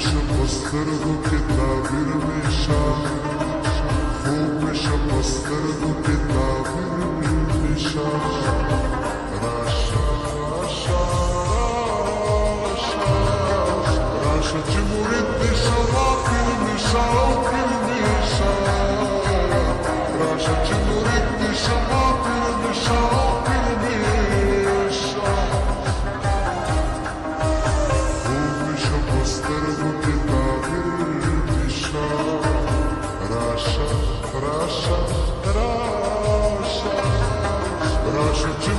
pressure bas कर दो किताबिर में शामिल वो pressure बस कर दो किताबिर में शामिल Russia, Russia, Russia.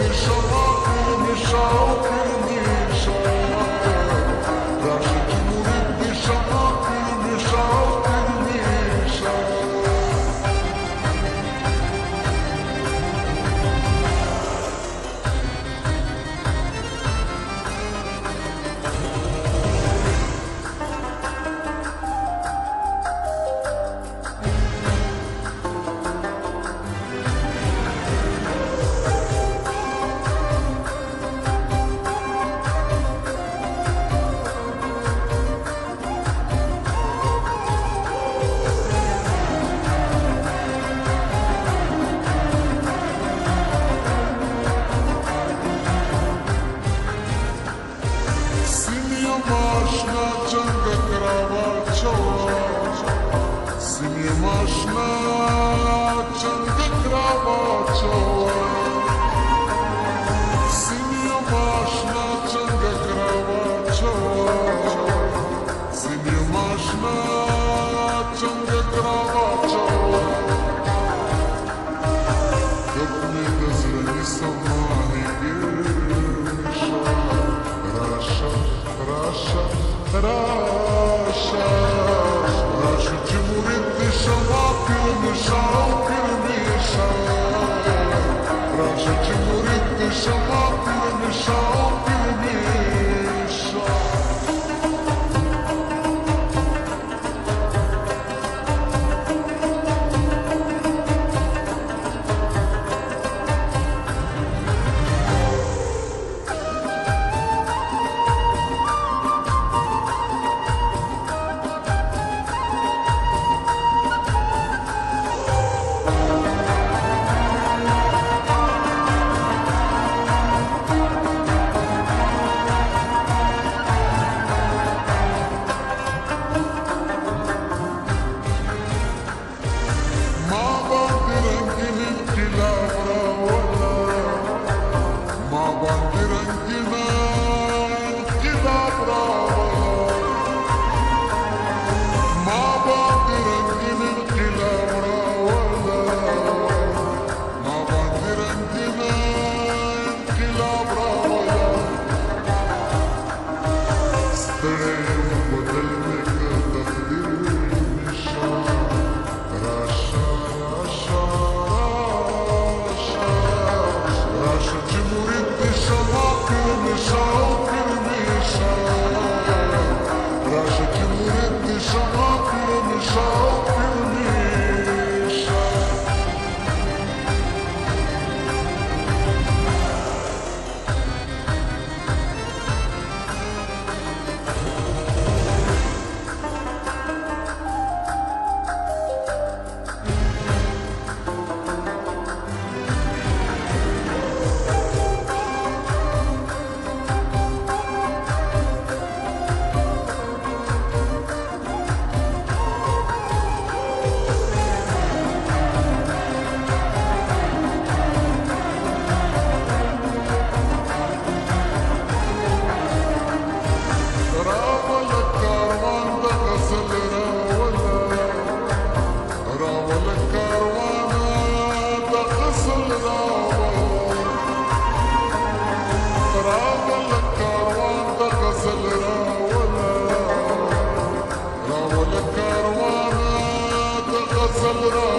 we show masz naciąga krawat czoła, synie masz naciąga krawat czoła. شرف قلبي شرف راسك تريد شرف Nisha, Kiri Nisha. Honduras.